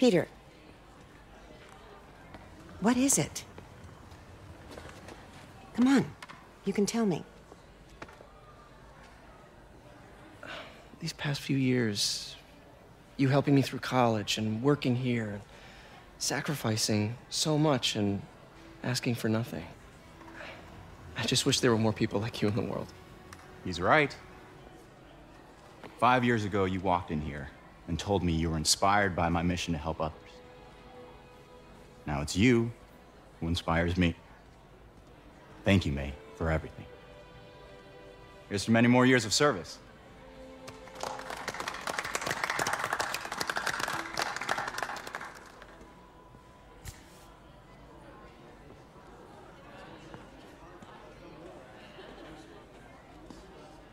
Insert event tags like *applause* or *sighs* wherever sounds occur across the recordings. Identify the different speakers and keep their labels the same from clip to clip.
Speaker 1: Peter. What is it? Come on. You can tell me.
Speaker 2: These past few years, you helping me through college and working here, and sacrificing so much and asking for nothing. I just wish there were more people like you in the world.
Speaker 3: He's right. Five years ago, you walked in here and told me you were inspired by my mission to help others. Now it's you who inspires me. Thank you, May, for everything. Here's to many more years of service.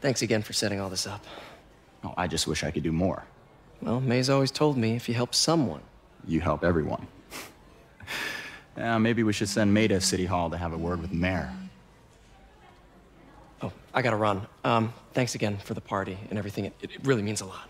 Speaker 2: Thanks again for setting all this up.
Speaker 3: Oh, I just wish I could do more.
Speaker 2: Well, May's always told me if you help someone,
Speaker 3: You help everyone. *laughs* yeah, maybe we should send May to City Hall to have a word with the mayor.
Speaker 2: Oh, I gotta run. Um, thanks again for the party and everything. It, it really means a lot.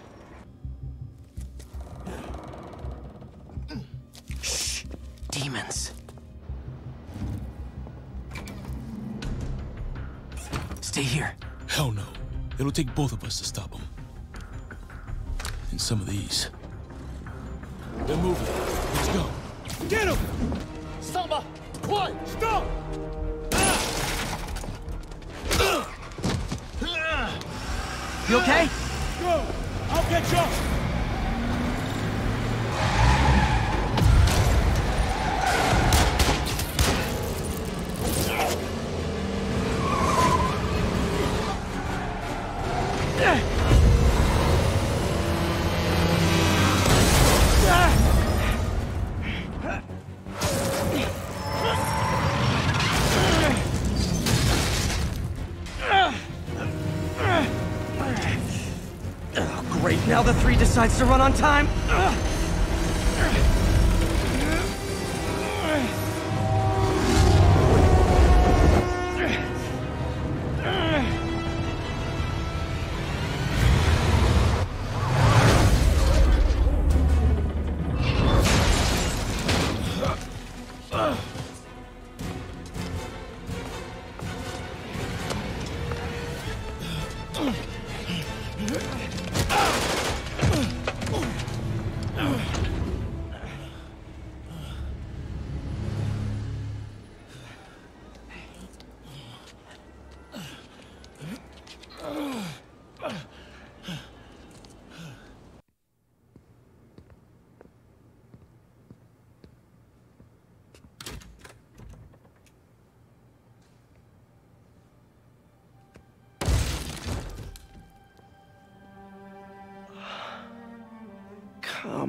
Speaker 4: It'll take both of us to stop them. And some of these. They're moving. Let's go. Get him! Samba! One! Stop! Ah!
Speaker 2: You okay?
Speaker 4: Go! I'll catch up!
Speaker 2: Decides to run on time.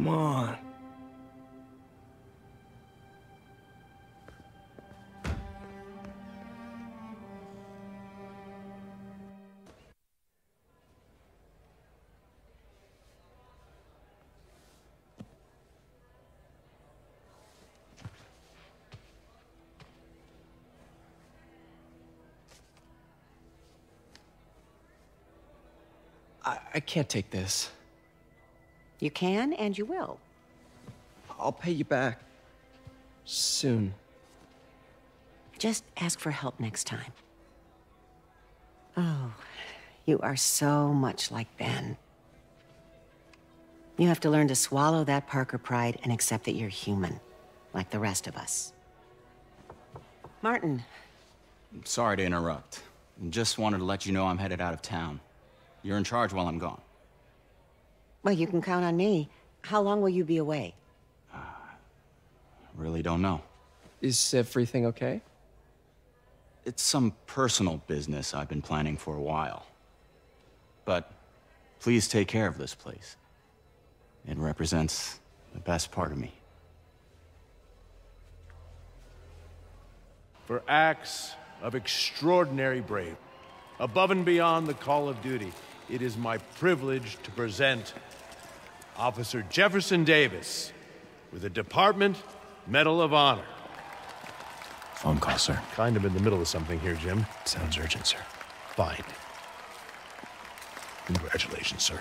Speaker 2: Come on. I, I can't take this.
Speaker 1: You can and you will.
Speaker 2: I'll pay you back. Soon.
Speaker 1: Just ask for help next time. Oh, you are so much like Ben. You have to learn to swallow that Parker pride and accept that you're human, like the rest of us. Martin,
Speaker 3: Sorry to interrupt. Just wanted to let you know I'm headed out of town. You're in charge while I'm gone.
Speaker 1: Well, you can count on me. How long will you be away?
Speaker 5: I really don't know.
Speaker 6: Is everything okay?
Speaker 5: It's some personal business I've been planning for a while. But please take care of this place. It represents the best part of me.
Speaker 7: For acts of extraordinary bravery, above and beyond the call of duty, it is my privilege to present Officer Jefferson Davis with the Department Medal of Honor.
Speaker 8: Phone call, sir.
Speaker 7: Kind of in the middle of something here, Jim.
Speaker 8: Sounds urgent, sir.
Speaker 7: Fine. Congratulations, sir.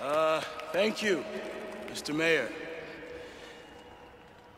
Speaker 4: Uh, thank you, Mr. Mayor.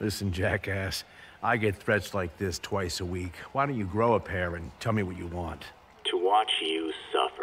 Speaker 7: Listen, jackass. I get threats like this twice a week. Why don't you grow a pair and tell me what you want?
Speaker 9: To watch you suffer.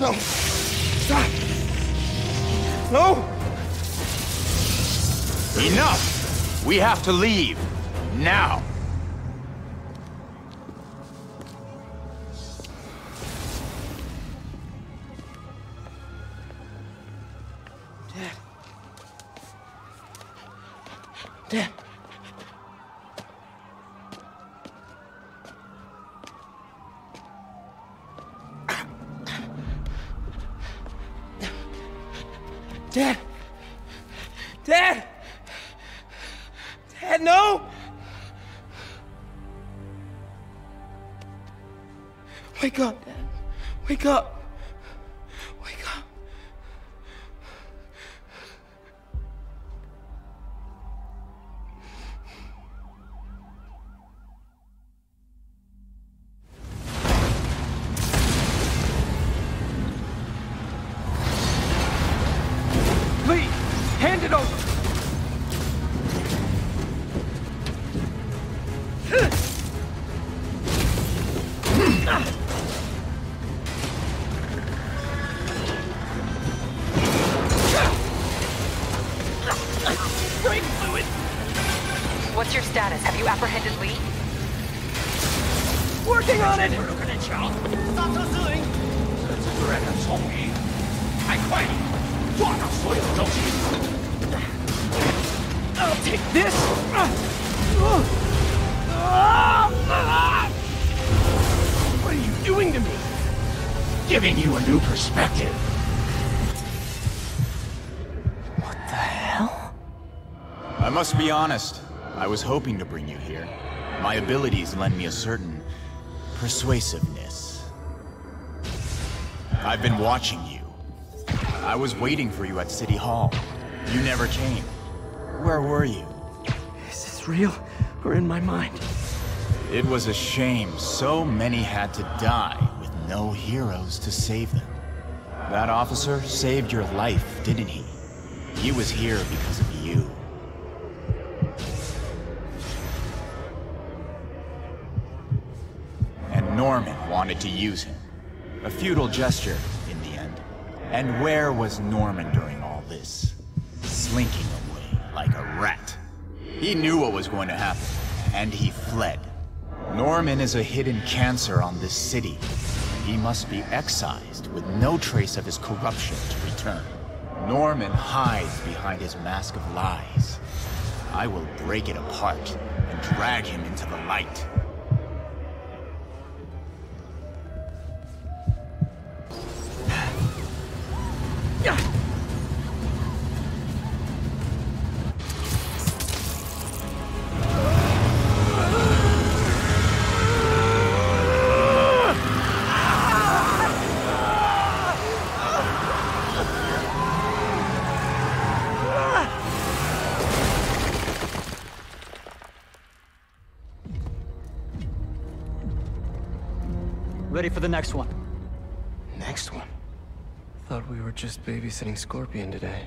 Speaker 6: No. Stop. No!
Speaker 5: Enough! We have to leave. Now!
Speaker 6: Brain
Speaker 5: must be honest. I was hoping to bring you here. My abilities lend me a certain persuasiveness. I've been watching you. I was waiting for you at City Hall. You never came. Where were you?
Speaker 6: Is this real or in my mind?
Speaker 5: It was a shame so many had to die with no heroes to save them. That officer saved your life, didn't he? He was here because of you. Norman wanted to use him. A futile gesture, in the end. And where was Norman during all this? Slinking away like a rat. He knew what was going to happen, and he fled. Norman is a hidden cancer on this city. He must be excised with no trace of his corruption to return. Norman hides behind his mask of lies. I will break it apart and drag him into the light.
Speaker 10: Ready for the next one.
Speaker 11: Next one. Thought we were just babysitting Scorpion today.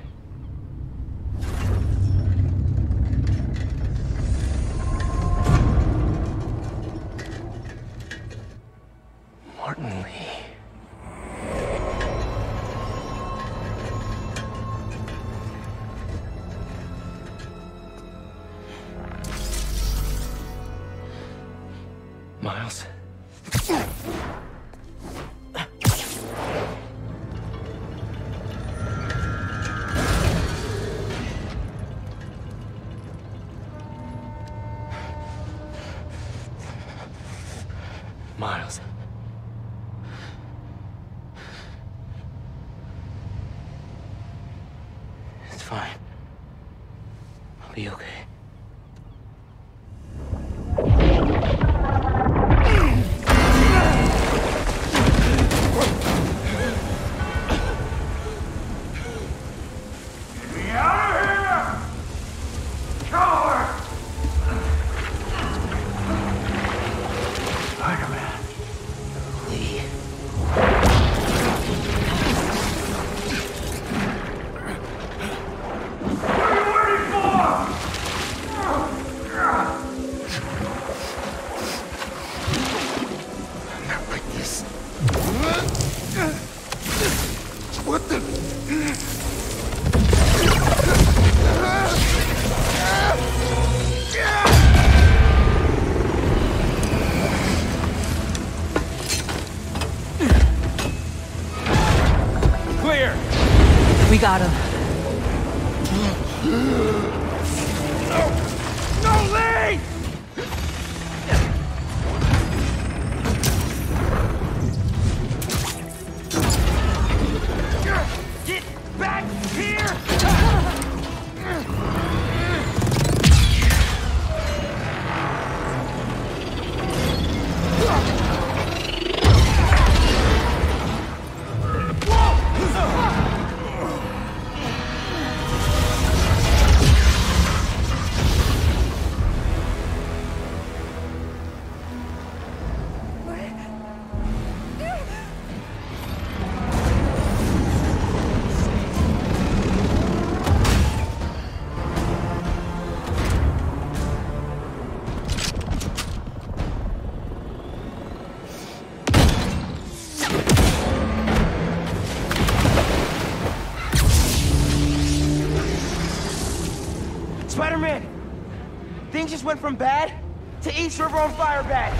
Speaker 12: Went from bad to East River on fire bad.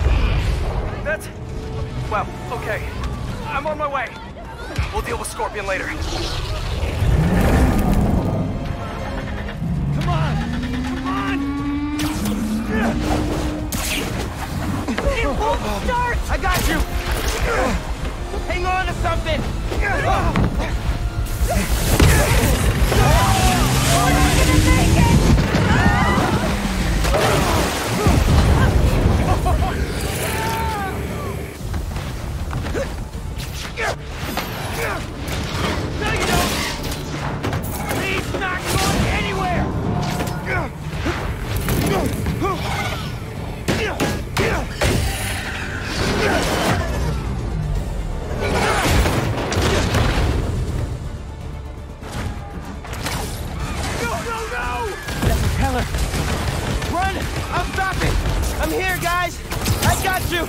Speaker 11: That's... Well, okay. I'm on my way. We'll deal with Scorpion later. Come on! Come on!
Speaker 12: It won't start! I got you! Hang on to something! We're not gonna make it! Ah! I got you!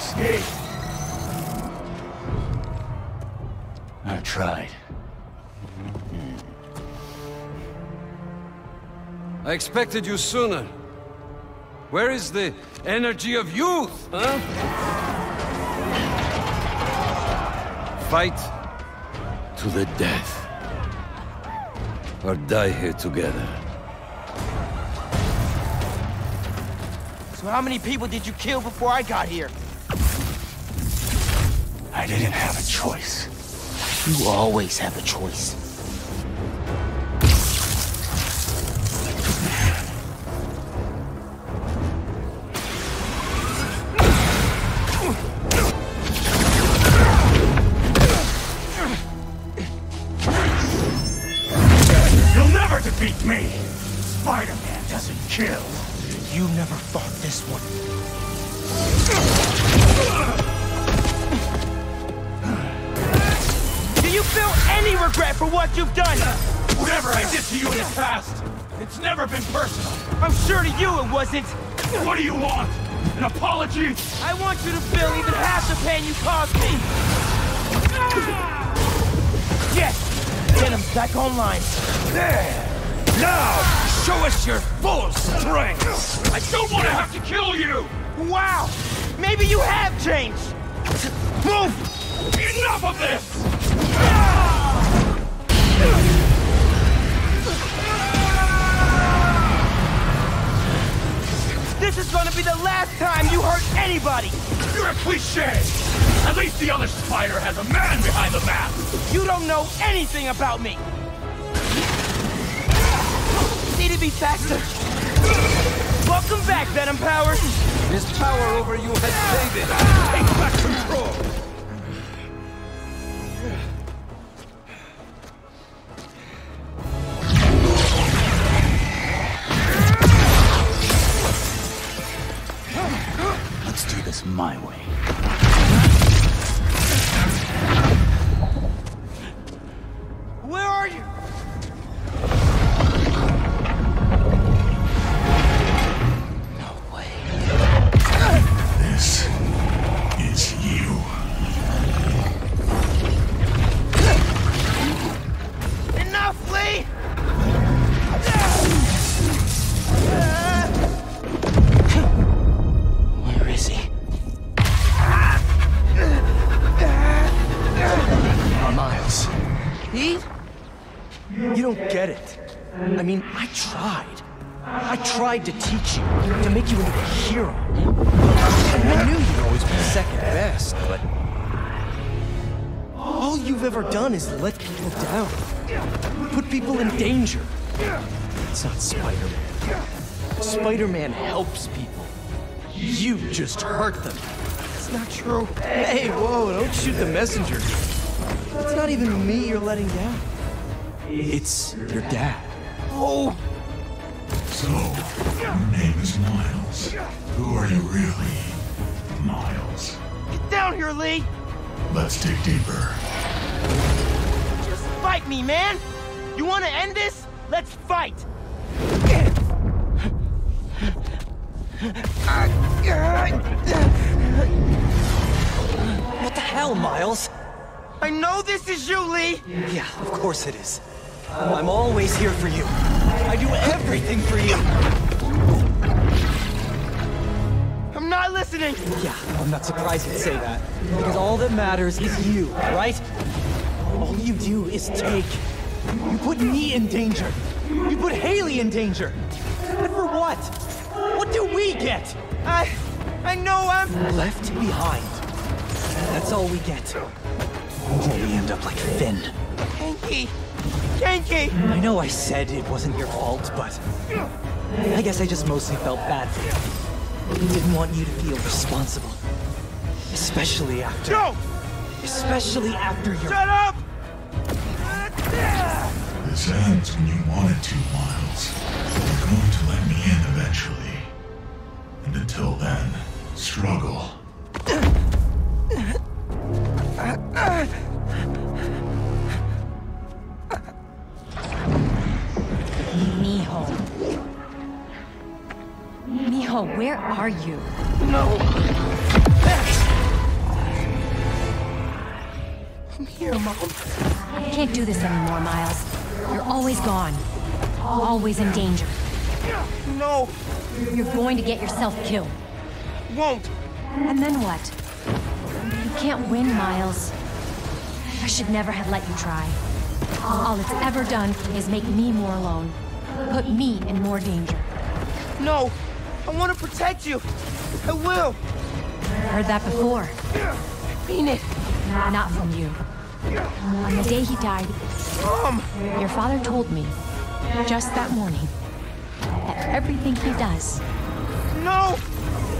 Speaker 6: Escape. I tried.
Speaker 13: I expected you sooner. Where is the energy of youth, huh? Fight to the death. Or die here together.
Speaker 12: So how many people did you kill before I got here?
Speaker 6: I didn't have a choice.
Speaker 12: You always have a choice. Any regret for what you've done?
Speaker 6: Whatever I did to you in the past, it's never been personal.
Speaker 12: I'm sure to you it wasn't.
Speaker 6: What do you want? An apology?
Speaker 12: I want you to feel even half the pain you caused me. Ah! Yes! Venom's back online.
Speaker 6: There! Now, show us your full strength! I don't want to have to kill you!
Speaker 12: Wow! Maybe you have changed! Move!
Speaker 6: Enough of this!
Speaker 12: This is gonna be the last time you hurt anybody!
Speaker 6: You're a cliche! At least the other spider has a man behind the mask!
Speaker 12: You don't know anything about me! Need to be faster! Welcome back, Venom Powers!
Speaker 13: His power over you has faded. Take back control.
Speaker 5: Let's do this my way.
Speaker 11: Just hurt them. It's not true. Hey, whoa, don't shoot the messenger. It's not even me you're letting down. It's your dad. Oh!
Speaker 14: So, your name is Miles. Who are you really, Miles?
Speaker 12: Get down here, Li!
Speaker 14: Let's dig deeper.
Speaker 12: Just fight me, man! You wanna end this? Let's fight!
Speaker 11: What the hell, Miles?
Speaker 12: I know this is you, Li!
Speaker 11: Yeah, of course it is. I'm always here for you. I do everything for you.
Speaker 12: I'm not listening!
Speaker 10: Yeah, I'm not surprised you'd say that. Because all that matters is you, right?
Speaker 11: All you do is take. You put me in danger. You put Hailey in danger. And for what? What do we get?
Speaker 12: I... I know I'm...
Speaker 11: Left behind. That's all we get. Or we end up like Phin.
Speaker 12: Ganke! Ganke!
Speaker 10: I know I said it wasn't your fault, but... I guess I just mostly felt bad for you. Didn't want you to feel responsible. Especially after...
Speaker 12: No!
Speaker 10: Especially after your...
Speaker 12: Shut up!
Speaker 14: This ends when you want it to, Miles. You're going to let me in eventually. And until then, struggle.
Speaker 15: Mijo. Mijo, where are you?
Speaker 12: No! I'm here, Mom.
Speaker 15: I can't do this anymore, Miles. You're always gone. Always in danger.
Speaker 12: No!
Speaker 15: You're going to get yourself killed.
Speaker 12: Won't!
Speaker 15: And then what? You can't win, Miles. I should never have let you try. All it's ever done is make me more alone. Put me in more danger.
Speaker 12: No! I want to protect you! I will!
Speaker 15: Heard that before.
Speaker 12: I mean it!
Speaker 15: Not from you. On the day he died,
Speaker 12: Mom!
Speaker 15: your father told me, just that morning, everything he does.
Speaker 12: No!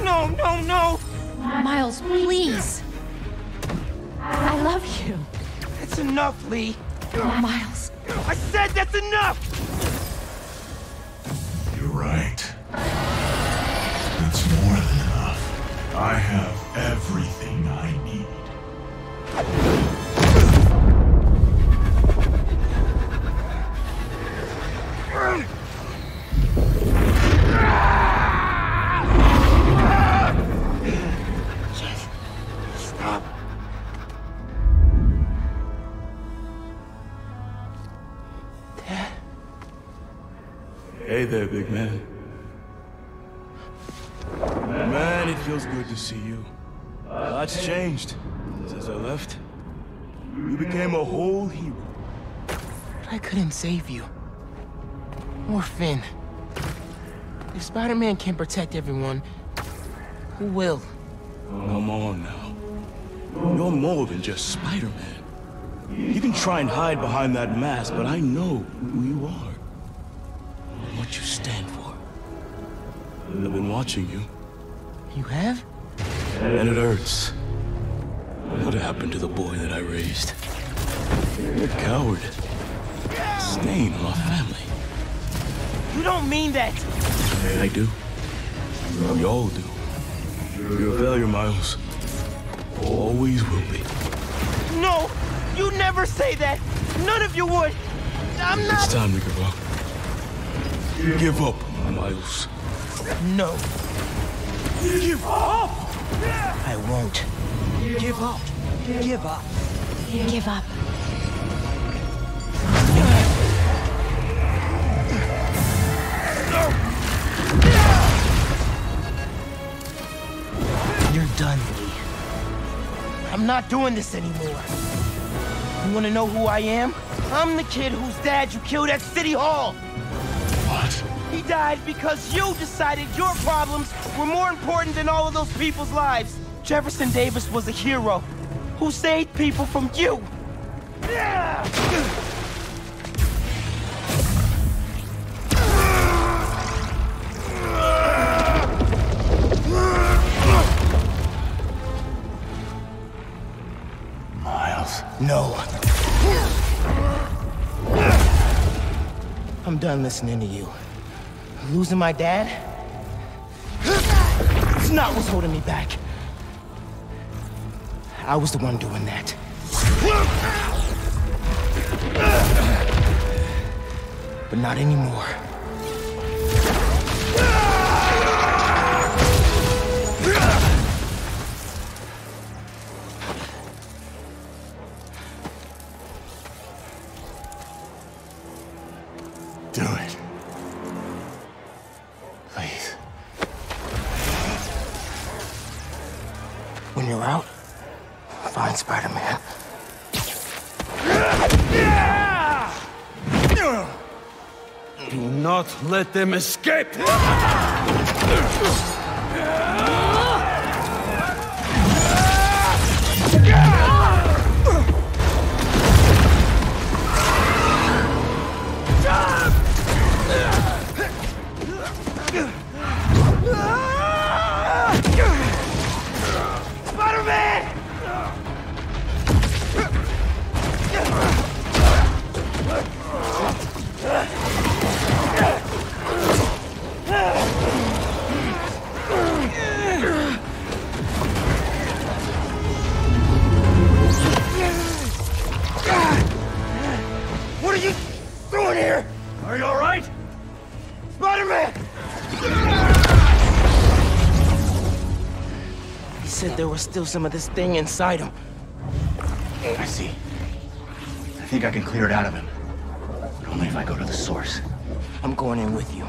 Speaker 12: No, no, no!
Speaker 15: Miles, please! I love you.
Speaker 12: That's enough, Li!
Speaker 15: Miles.
Speaker 12: I said that's enough!
Speaker 14: You're right. That's more than enough. I have everything I need.
Speaker 12: Couldn't save you. Or Phin. If Spider-Man can't protect everyone, who will?
Speaker 4: Come on now. You're more than just Spider-Man. You can try and hide behind that mask, but I know who you are. And what you stand for. I've been watching you.
Speaker 12: You have?
Speaker 4: And it hurts. What happened to the boy that I raised? You're a coward. Stain on our family.
Speaker 12: You don't mean that!
Speaker 4: I do. We all do. You're a failure, Miles. Always will be.
Speaker 12: No! You never say that! None of you would! I'm not-
Speaker 4: It's time to give up. Give up, Miles.
Speaker 12: No.
Speaker 11: Give up! I won't. Give up. Give up.
Speaker 15: Give up.
Speaker 12: Done, Li. I'm not doing this anymore. You wanna know who I am?
Speaker 10: I'm the kid whose dad you killed at City Hall.
Speaker 14: What?
Speaker 10: He died because you decided your problems were more important than all of those people's lives. Jefferson Davis was a hero who saved people from you.
Speaker 14: Miles.
Speaker 10: No. I'm done listening to you. Losing my dad? It's not what's holding me back. I was the one doing that. But not anymore.
Speaker 12: Let them escape!
Speaker 10: Was still some of this thing inside him.
Speaker 5: I see. I think I can clear it out of him. But only if I go to the source.
Speaker 10: I'm going in with you.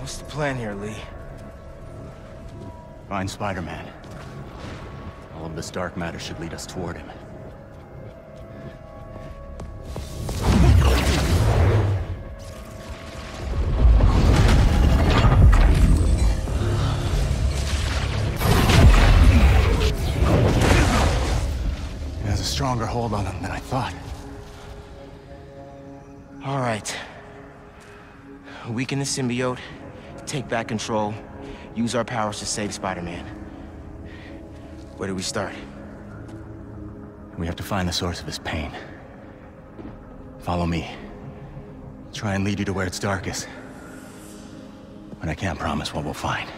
Speaker 10: What's the plan here, Li?
Speaker 5: Find Spider-Man. All of this dark matter should lead us toward him. It has a stronger hold on him than I thought.
Speaker 10: All right. Weaken the symbiote, take back control, use our powers to save Spider-Man. Where do we start?
Speaker 5: We have to find the source of his pain. Follow me. Try and lead you to where it's darkest. But I can't promise what we'll find.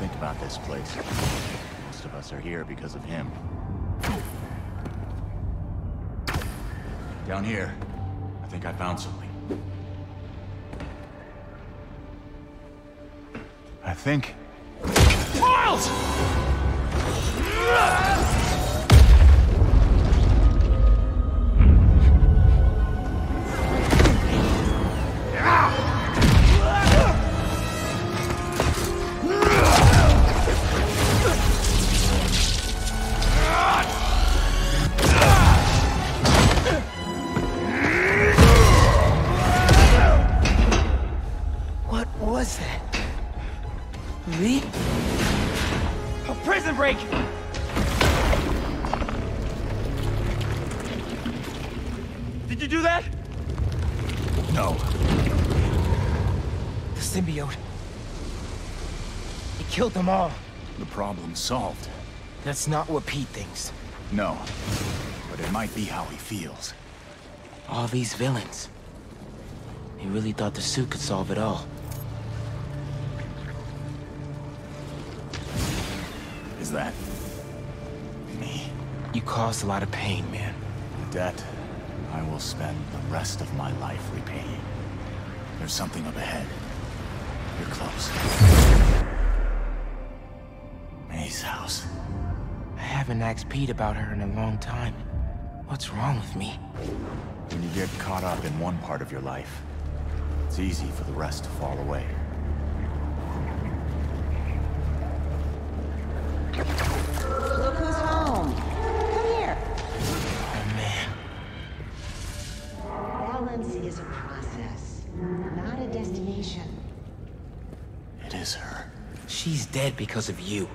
Speaker 5: Think about this place. Most of us are here because of him. Down here, I think I found something. I think...
Speaker 10: killed them all.
Speaker 5: The problem's solved.
Speaker 10: That's not what Pete thinks.
Speaker 5: No. But it might be how he feels.
Speaker 10: All these villains. He really thought the suit could solve it all.
Speaker 5: Is that... me?
Speaker 10: You caused a lot of pain, man.
Speaker 5: The debt I will spend the rest of my life repaying. There's something up ahead. You're close.
Speaker 10: Haven't asked Pete about her in a long time. What's wrong with me?
Speaker 5: When you get caught up in one part of your life, it's easy for the rest to fall away.
Speaker 1: Look who's home. Come here.
Speaker 10: Oh, man.
Speaker 1: Balance is a process, not a destination.
Speaker 5: It is her.
Speaker 10: She's dead because of you.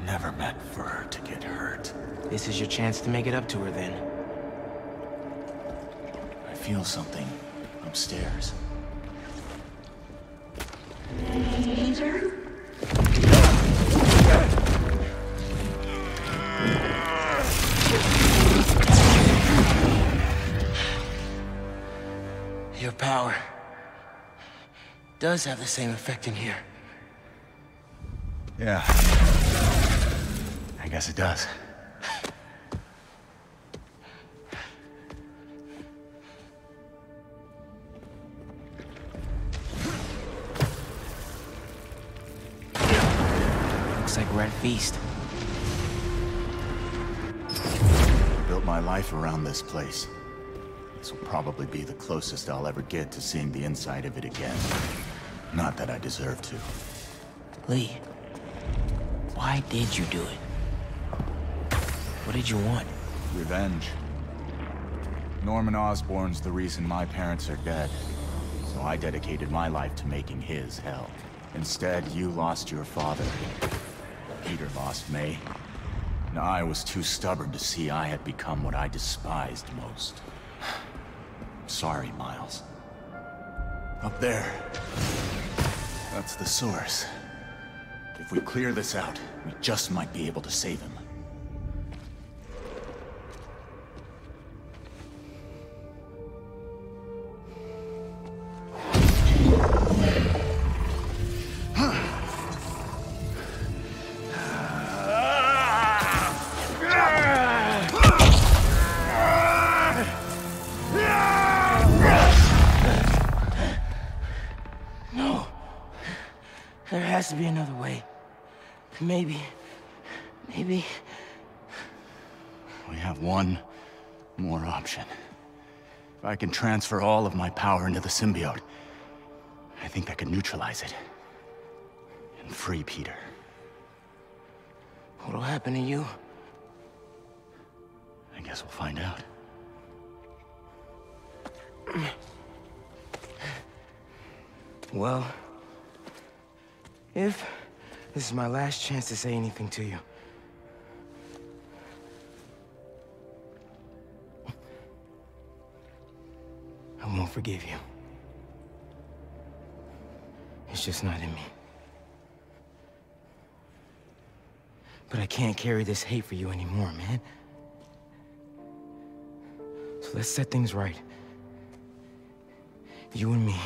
Speaker 5: I never meant for her to get hurt.
Speaker 10: This is your chance to make it up to her, then.
Speaker 5: I feel something upstairs.
Speaker 1: Peter?
Speaker 10: Your power does have the same effect in here.
Speaker 5: Yeah. I guess it does.
Speaker 10: Looks like we're at Feast.
Speaker 5: Built my life around this place. This will probably be the closest I'll ever get to seeing the inside of it again. Not that I deserve to.
Speaker 10: Li, why did you do it? What did you want?
Speaker 5: Revenge. Norman Osborn's the reason my parents are dead. So I dedicated my life to making his hell. Instead, you lost your father. Peter lost May. And I was too stubborn to see I had become what I despised most. *sighs* Sorry, Miles. Up there. That's the source. If we clear this out, we just might be able to save him. Can transfer all of my power into the symbiote, I think that could neutralize it. And free Peter.
Speaker 10: What'll happen to you?
Speaker 5: I guess we'll find out.
Speaker 10: Well, if this is my last chance to say anything to you. Won't forgive you. It's just not in me. But I can't carry this hate for you anymore, man. So let's set things right. You and me.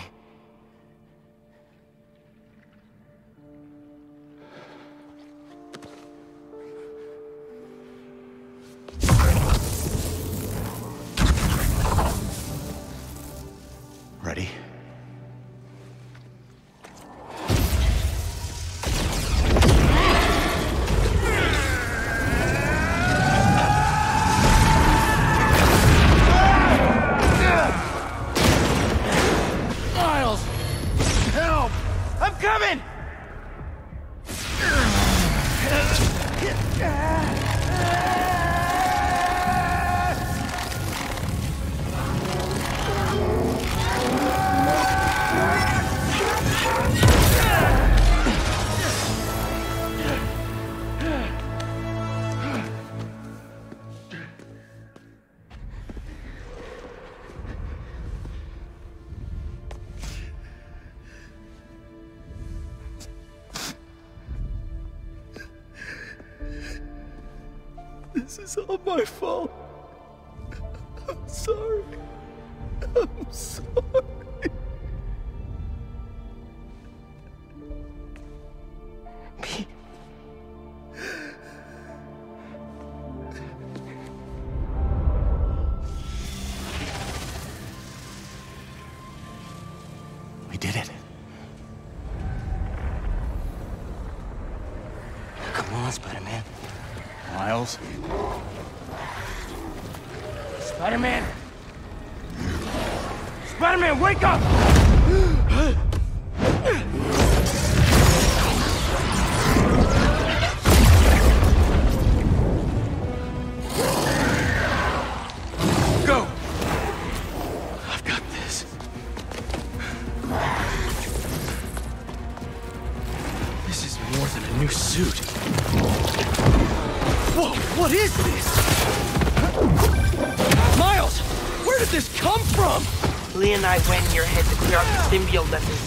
Speaker 12: My fault.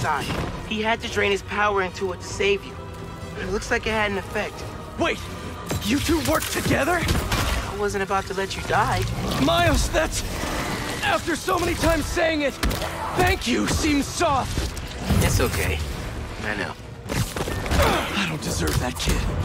Speaker 10: Inside. He had to drain his power into it to save you. It looks like it had an effect.
Speaker 11: Wait, you two worked together?
Speaker 10: I wasn't about to let you die.
Speaker 11: Miles, that's... After so many times saying it, thank you seems soft.
Speaker 10: It's okay. I know.
Speaker 11: I don't deserve that kid.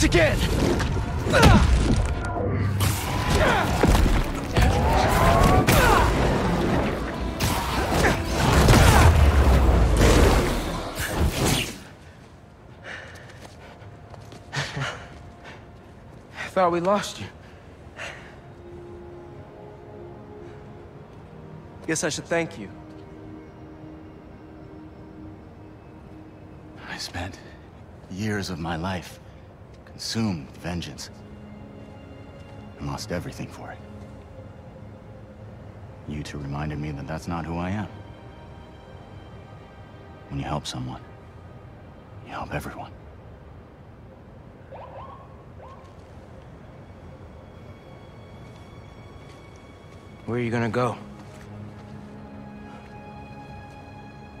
Speaker 11: This again!
Speaker 10: I thought we lost you.
Speaker 11: Guess I should thank you.
Speaker 5: I spent years of my life consumed with vengeance. And lost everything for it. You two reminded me that that's not who I am. When you help someone, you help everyone.
Speaker 10: Where are you gonna go?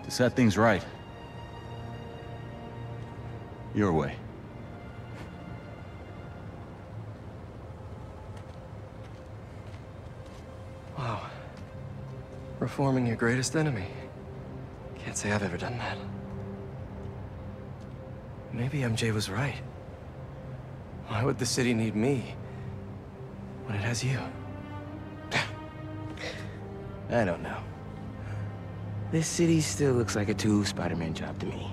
Speaker 5: To set things right. Your way.
Speaker 11: Reforming your greatest enemy. Can't say I've ever done that. Maybe MJ was right. Why would the city need me when it has you? *laughs*
Speaker 10: I don't know. This city still looks like a two Spider-Man job to me.